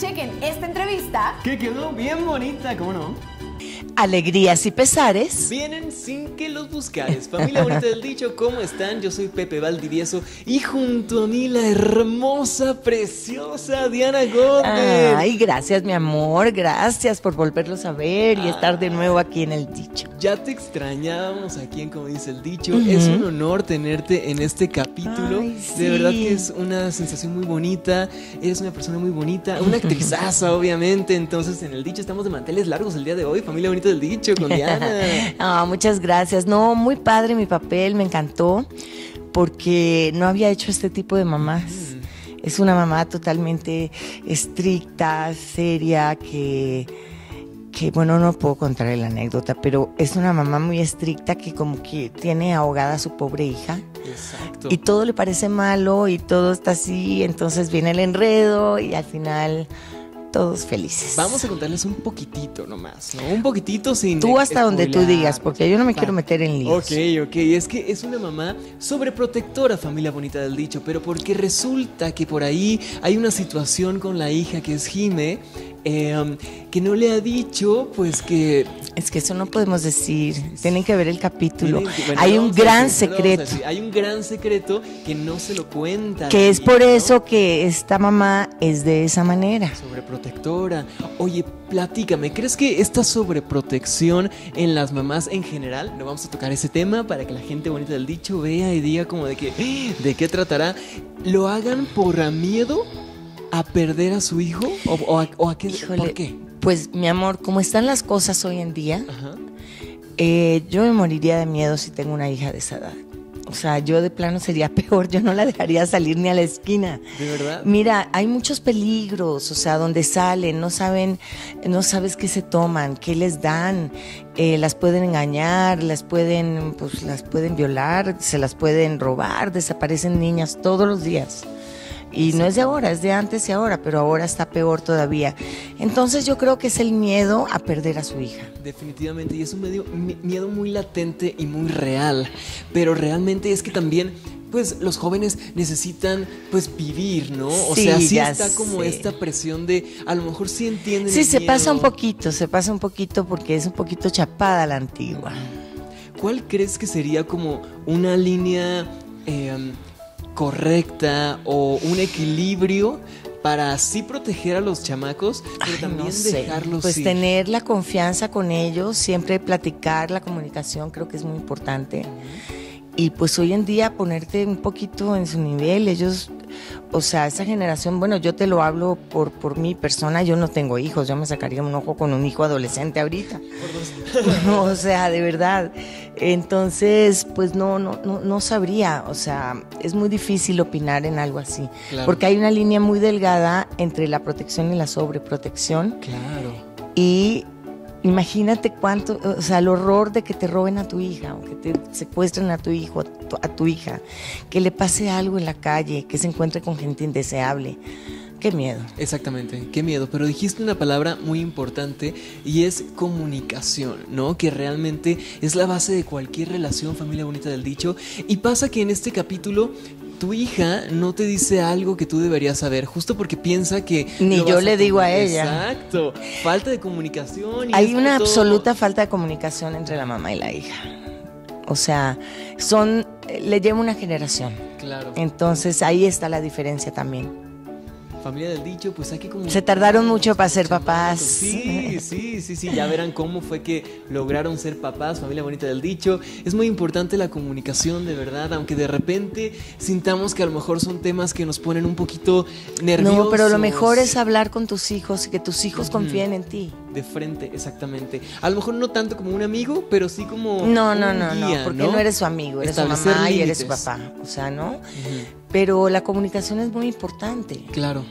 Chequen esta entrevista. Que quedó bien bonita, ¿cómo no? Alegrías y pesares. Vienen sin que los buscares. Familia bonita del dicho, ¿cómo están? Yo soy Pepe Valdivieso y junto a mí la hermosa, preciosa Diana Gómez. Ay, gracias, mi amor. Gracias por volverlos a ver y estar de nuevo aquí en el dicho. Ya te extrañábamos aquí en Como dice el dicho. Es un honor tenerte en este capítulo. Ay, sí. De verdad que es una sensación muy bonita. Eres una persona muy bonita, una actrizaza, obviamente. Entonces, en el dicho estamos de manteles largos el día de hoy. Familia bonita del dicho con Diana. Ah, muchas gracias. No, muy padre mi papel, me encantó porque no había hecho este tipo de mamás. Es una mamá totalmente estricta, seria, que, que, bueno, no puedo contar la anécdota, pero es una mamá muy estricta que como que tiene ahogada a su pobre hija. Exacto. Y todo le parece malo y todo está así, entonces viene el enredo y al final todos felices. Vamos a contarles un poquitito nomás, ¿no? Un poquitito sin. Tú hasta donde tú digas, porque yo no me quiero meter en líos. Ok, ok, es que es una mamá sobreprotectora, familia bonita del dicho, pero porque resulta que por ahí hay una situación con la hija que es Jime, eh, um, que no le ha dicho, pues que... Es que eso no podemos decir. Tienen que ver el capítulo. tienen que- bueno, hay un gran decir, secreto. decir, hay un gran secreto que no se lo cuenta. Que es por eso que esta mamá es de esa manera. Sobreprotectora. Oye, platícame, ¿crees que esta sobreprotección en las mamás en general, no vamos a tocar ese tema para que la gente bonita del dicho vea y diga como de que, "Ah, ¿de qué tratará? ¿Lo hagan por miedo a perder a su hijo? ¿O, o a, o a qué? Híjole, ¿Por qué? Pues mi amor, como están las cosas hoy en día, Ajá. eh, yo me moriría de miedo si tengo una hija de esa edad. O sea, yo de plano sería peor, yo no la dejaría salir ni a la esquina. ¿De verdad? Mira, hay muchos peligros, o sea, donde salen, no saben, no sabes qué se toman, qué les dan, eh, las pueden engañar, las pueden, pues las pueden violar, se las pueden robar, desaparecen niñas todos los días. Y no es de ahora, es de antes y ahora, pero ahora está peor todavía. Entonces yo creo que es el miedo a perder a su hija. Definitivamente, y es un medio- mi- miedo muy latente y muy real, pero realmente es que también, pues los jóvenes necesitan, pues vivir, ¿no? O Sí, sea, sí está como esta presión de, a lo mejor sí entienden. Sí, el se pasa un poquito, se pasa un poquito porque es un poquito chapada la antigua. ¿Cuál crees que sería como una línea eh, correcta o un equilibrio para así proteger a los chamacos, pero Ay, también no sé. dejarlos Pues ir? tener la confianza con ellos, siempre platicar, la comunicación creo que es muy importante. Y pues hoy en día ponerte un poquito en su nivel, ellos, o sea, esa generación, bueno, yo te lo hablo por, por mi persona, yo no tengo hijos, yo me sacaría un ojo con un hijo adolescente ahorita. o sea, de verdad. Entonces, pues no, no, no, no sabría, o sea, es muy difícil opinar en algo así, Claro. porque hay una línea muy delgada entre la protección y la sobreprotección. Claro. Y imagínate cuánto, o sea, el horror de que te roben a tu hija, o que te secuestren a tu hijo, a tu, hija, que le pase algo en la calle, que se encuentre con gente indeseable. Qué miedo. Exactamente, qué miedo, pero dijiste una palabra muy importante y es comunicación, ¿no? Que realmente es la base de cualquier relación, familia bonita del dicho. Y pasa que en este capítulo tu hija no te dice algo que tú deberías saber, justo porque piensa que... Ni yo le digo a ella. Exacto, falta de comunicación. y Hay una todo- absoluta falta de comunicación entre la mamá y la hija. O sea, son, le lleva una generación. Claro, Entonces ahí está la diferencia también. Familia del dicho, pues que comunicar. Se tardaron mucho para ser papás. Sí, sí, sí, sí, ya verán cómo fue que lograron ser papás, familia bonita del dicho. Es muy importante la comunicación, de verdad, aunque de repente sintamos que a lo mejor son temas que nos ponen un poquito nerviosos. No, pero lo mejor es hablar con tus hijos y que tus hijos confíen en ti. De frente, exactamente. A lo mejor no tanto como un amigo, pero sí como. No, no, no, no, porque no eres su amigo, eres su mamá y eres su papá. O sea, ¿no? Pero la comunicación es muy importante. Claro.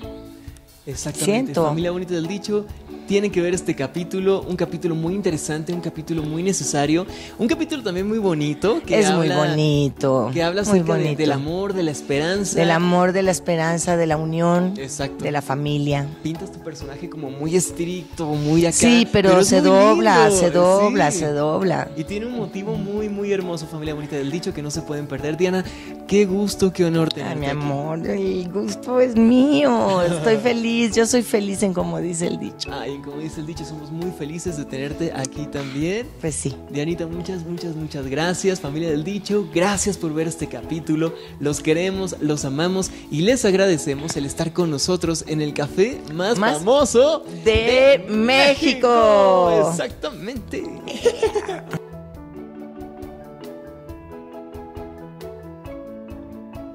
Exactamente. Siento. Familia bonita del dicho. Tienen que ver este capítulo, un capítulo muy interesante, un capítulo muy necesario, un capítulo también muy bonito. Que es muy bonito. Que habla acerca de- del amor, de la esperanza. Del amor, de la esperanza, de la unión, Exacto. de la familia. Pintas tu personaje como muy estricto, muy acá. Sí, pero, se dobla, se dobla, sí. se dobla. Y tiene un motivo muy, muy hermoso, familia bonita del dicho, que no se pueden perder. Diana, qué gusto, qué honor tenerte Ay, mi aquí. amor, el gusto es mío. Estoy feliz feliz, yo soy feliz en como dice el dicho. Ay, como dice el dicho, somos muy felices de tenerte aquí también. Pues sí. Dianita, muchas, muchas, muchas gracias, familia del dicho. Gracias por ver este capítulo. Los queremos, los amamos y les agradecemos el estar con nosotros en el café más, famoso de, México. Exactamente.